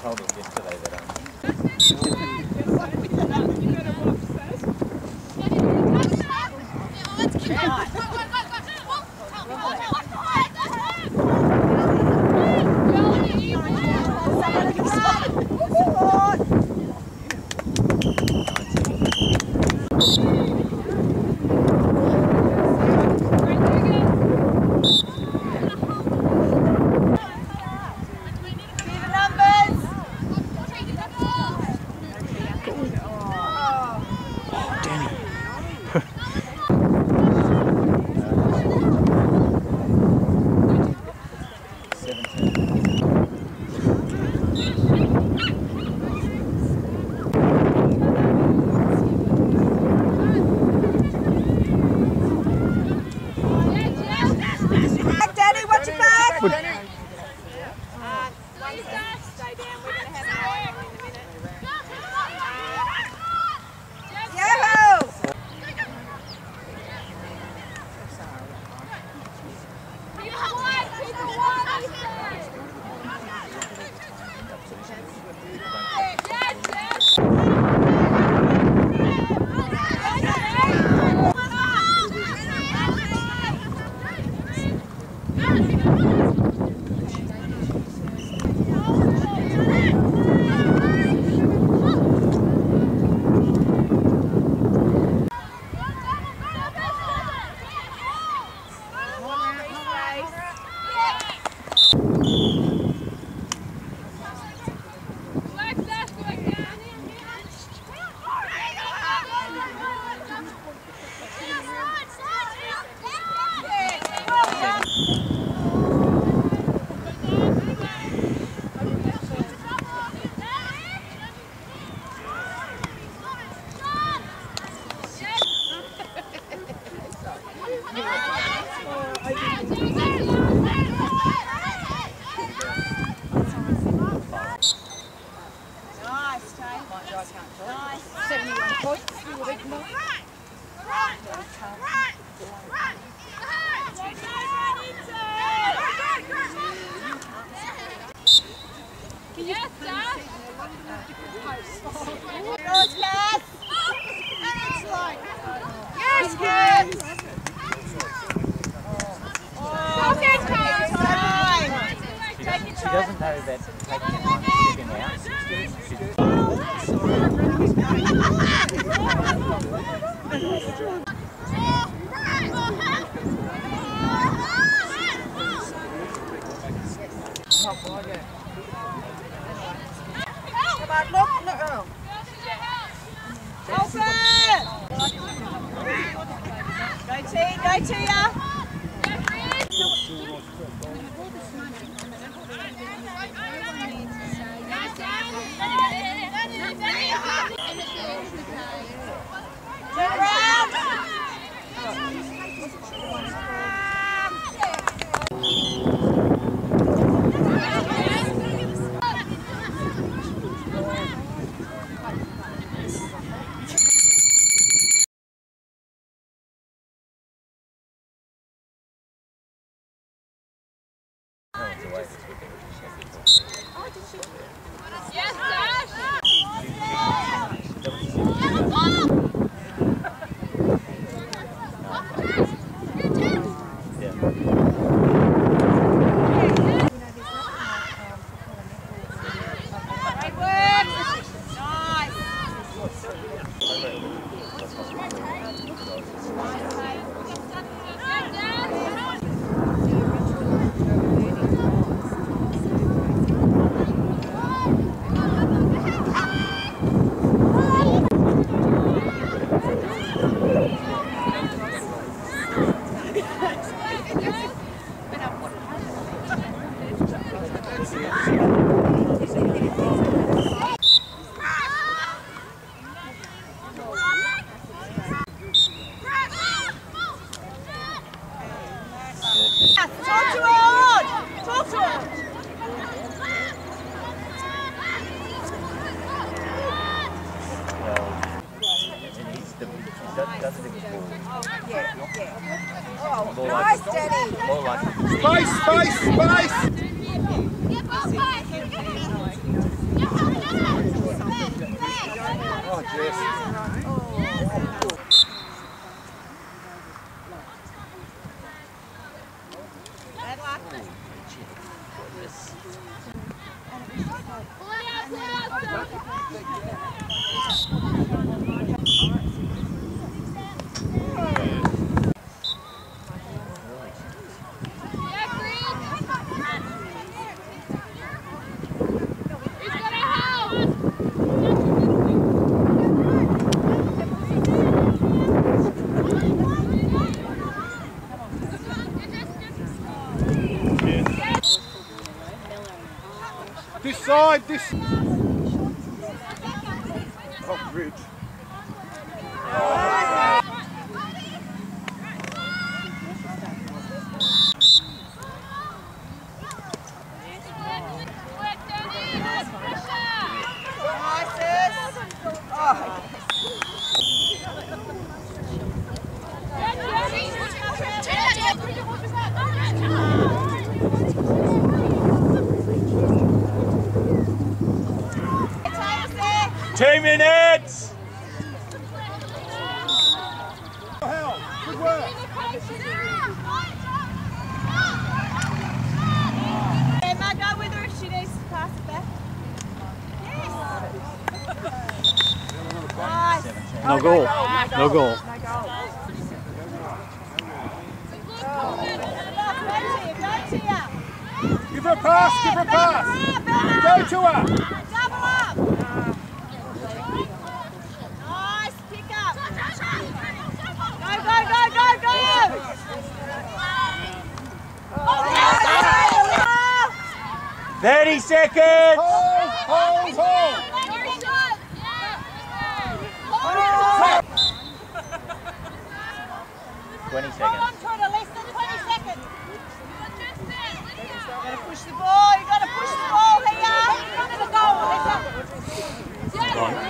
proud of yesterday that I'm. Go to ya! that, that's a different ball. Yeah, yeah. Oh, nice, Danny. Ball like space, Oh, Jess. Oh. Side, this. Oh, Rich. Two minutes. Good work. Emma, go with her if she needs to pass it back. Yes. Nice. No goal. No goal. Go to you, go to you. Give her a pass. Give her a pass. Go to her. 30 seconds! Hold, hold, hold! Twenty seconds. Hold on, Trotter, less than twenty seconds. You gotta push the ball, you gotta push the ball here. In front of the goal. Let's go.